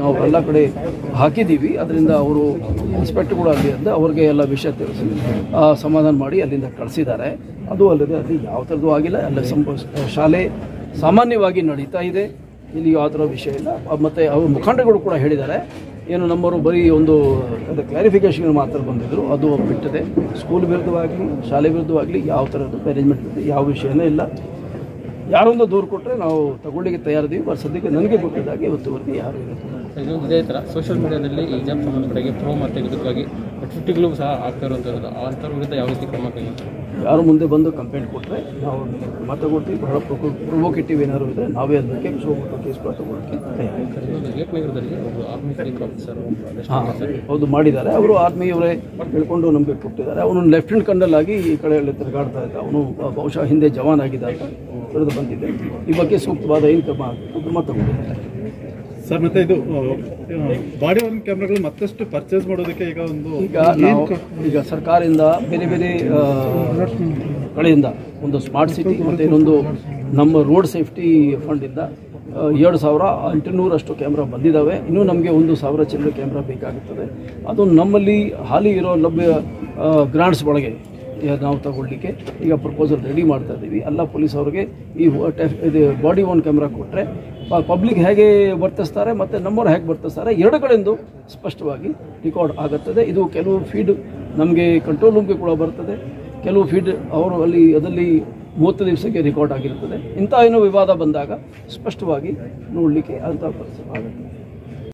ನಾವು ಎಲ್ಲ ಕಡೆ ಹಾಕಿದ್ದೀವಿ. ಅದರಿಂದ ಅವರು ಇನ್ಸ್ಪೆಕ್ಟರ್ಗಳು ಅಲ್ಲಿ ಅಂತ ಅವ್ರಿಗೆ ಎಲ್ಲ ವಿಷಯ ತಿಳಿಸಿ ಸಮಾಧಾನ ಮಾಡಿ ಅಲ್ಲಿಂದ ಕಳಿಸಿದ್ದಾರೆ. ಅದು ಅಲ್ಲದೆ ಅಲ್ಲಿ ಯಾವ ಥರದ್ದು ಆಗಿಲ್ಲ. ಅಲ್ಲಿ ಶಾಲೆ ಸಾಮಾನ್ಯವಾಗಿ ನಡೀತಾ ಇದೆ. ಇಲ್ಲಿ ಯಾವ ಥರ ವಿಷಯ ಇಲ್ಲ. ಮತ್ತು ಅವ್ರ ಮುಖಂಡಗಳು ಕೂಡ ಹೇಳಿದ್ದಾರೆ. ಏನು ನಮ್ಮವರು ಬರೀ ಒಂದು ಕ್ಲಾರಿಫಿಕೇಷನ್ ಮಾತ್ರ ಬಂದಿದ್ದರು ಅದು ಬಿಟ್ಟಿದೆ. ಸ್ಕೂಲ್ ವಿರುದ್ಧವಾಗಲಿ, ಶಾಲೆ ವಿರುದ್ಧವಾಗಲಿ ಯಾವ ಥರದ್ದು ಮ್ಯಾನೇಜ್ಮೆಂಟ್ ಯಾವ ವಿಷಯನೇ ಇಲ್ಲ. ಯಾರೊಂದು ದೂರು ಕೊಟ್ಟರೆ ನಾವು ತಗೊಳ್ಳಿಕ್ಕೆ ತಯಾರಿದ್ದೀವಿ. ಬಟ್ ಸದ್ಯಕ್ಕೆ ನನಗೆ ಗೊತ್ತಿದ್ದಾಗೆ ಇವತ್ತುವರೆಗೆ ಯಾರು ಇಲ್ಲ ಇದು ಥರ ಸೋಷಿಯಲ್ ಮೀಡಿಯಾದಲ್ಲಿ ಈ ಜಾಬ್ ಸಂಬಂಧಪಟ್ಟಾಗಿ ಪ್ರೋ ಮತ್ತು ವಿರುದ್ಧವಾಗಿ ಟ್ವಿಟ್ಟಿಗಳು ಸಹ ಆಗ್ತಾ ಇರುವಂಥದ್ದು ಅಂಥವ್ರ ವಿರುದ್ಧ ಯಾವ ರೀತಿ ಕ್ರಮ ಕೈಗೊಳ್ತಾರೆ? ಯಾರು ಮುಂದೆ ಬಂದು ಕಂಪ್ಲೇಂಟ್ ಕೊಟ್ಟರೆ ನಾವು ಮತ ತಗೊಳ್ತೀವಿ. ಬಹಳ ಪ್ರೊವೋಕೇಟಿವ್ ಏನಾದ್ರು ಇದ್ದರೆ ನಾವೇ ಅದಕ್ಕೆ ಕೇಸ್ ಕೂಡ ತಗೊಳ್ಳೋಕ್ಕೆ ತಯಾರಿ ಗೇಟ್ ನಗರದಲ್ಲಿ ಒಬ್ಬರು ಆರ್ಮಿ ಸೈನಿಕ ಆಫೀಸರ್ ಹಾಂ ಹೌದು ಮಾಡಿದ್ದಾರೆ. ಅವರು ಆತ್ಮೀಯವರೇ ಹೇಳ್ಕೊಂಡು ನಮಗೆ ಕೊಟ್ಟಿದ್ದಾರೆ. ಅವನು ಲೆಫ್ಟಿನೆಂಟ್ ಕರ್ನಲ್ ಆಗಿ ಈ ಕಡೆ ತಿರುಗಾಡ್ತಾ ಇದ್ದ. ಅವನು ಬಹುಶಃ ಹಿಂದೆ ಜವಾನ್ ಆಗಿದ್ದಾಗ ಅಂತ ತಿಳಿದು ಬಂದಿದೆ. ಈ ಬಗ್ಗೆ ಸೂಕ್ತವಾದ ಏನು ಕ್ರಮ ಕ್ರಮ ತಗೊಂಡಿದ್ದಾರೆ ಸರ್ ಮತ್ತೆ ಇದು ಬಾಡಿ ಒನ್ ಕ್ಯಾಮ್ರಾಗಳು ಮತ್ತಷ್ಟು ಪರ್ಚೇಸ್ ಮಾಡೋದಕ್ಕೆ ಈಗ ಒಂದು ಈಗ ನಾವು ಈಗ ಸರ್ಕಾರದಿಂದ ಬೇರೆ ಬೇರೆ ಕಡೆಯಿಂದ ಒಂದು ಸ್ಮಾರ್ಟ್ ಸಿಟಿ ಮತ್ತು ಇನ್ನೊಂದು ನಮ್ಮ ರೋಡ್ ಸೇಫ್ಟಿ ಫಂಡಿಂದ ಎರಡು ಸಾವಿರ ಎಂಟುನೂರಷ್ಟು ಕ್ಯಾಮ್ರಾ ಬಂದಿದ್ದಾವೆ ಇನ್ನೂ ನಮಗೆ ಒಂದು ಸಾವಿರ ಚಿಲ್ಲರೆ ಕ್ಯಾಮ್ರಾ ಬೇಕಾಗುತ್ತದೆ. ಅದು ನಮ್ಮಲ್ಲಿ ಹಾಲಿ ಇರೋ ಲಭ್ಯ ಗ್ರಾಂಟ್ಸ್ ಒಳಗೆ ನಾವು ತಗೊಳ್ಳಿಕ್ಕೆ ಈಗ ಪ್ರಪೋಸಲ್ ರೆಡಿ ಮಾಡ್ತಾ ಇದ್ದೀವಿ. ಎಲ್ಲ ಪೊಲೀಸ್ ಅವರಿಗೆ ಈ ಇದು ಬಾಡಿ ಓನ್ ಕ್ಯಾಮ್ರಾ ಕೊಟ್ಟರೆ ಪಬ್ಲಿಕ್ ಹೇಗೆ ವರ್ತಿಸ್ತಾರೆ ಮತ್ತು ನಂಬರ್ ಹೇಗೆ ವರ್ತಿಸ್ತಾರೆ ಎರಡು ಕಡೆಯಿಂದ ಸ್ಪಷ್ಟವಾಗಿ ರೆಕಾರ್ಡ್ ಆಗುತ್ತದೆ. ಇದು ಕೆಲವು ಫೀಡ್ ನಮಗೆ ಕಂಟ್ರೋಲ್ ರೂಮ್ಗೆ ಕೂಡ ಬರ್ತದೆ. ಕೆಲವು ಫೀಡ್ ಅವರು ಅಲ್ಲಿ, ಅದರಲ್ಲಿ ಮೂವತ್ತು ದಿವಸಕ್ಕೆ ರೆಕಾರ್ಡ್ ಆಗಿರ್ತದೆ. ಇಂಥ ಏನೋ ವಿವಾದ ಬಂದಾಗ ಸ್ಪಷ್ಟವಾಗಿ ನೋಡಲಿಕ್ಕೆ ಅಂತ ಆಗುತ್ತೆ.